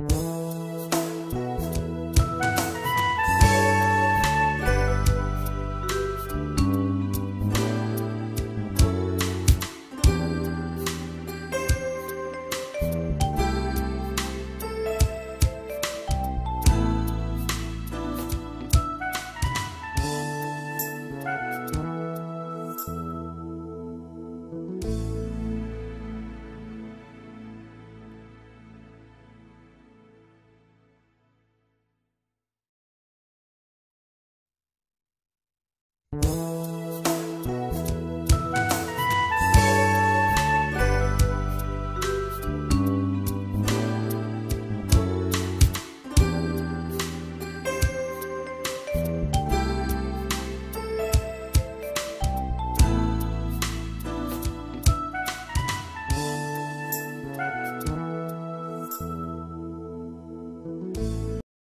Mm-hmm. You